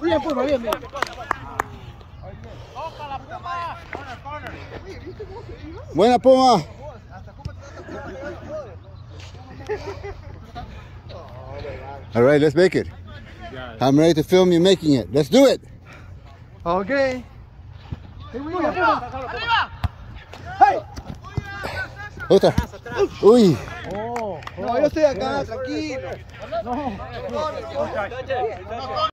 Bien, Puma, bien, bien. Buena Puma. All right, let's make it. I'm ready to film you making it. Let's do it. Ok. ¡Arriba! ¡Hey! Otra. Uy. No, yo estoy acá, tranquilo.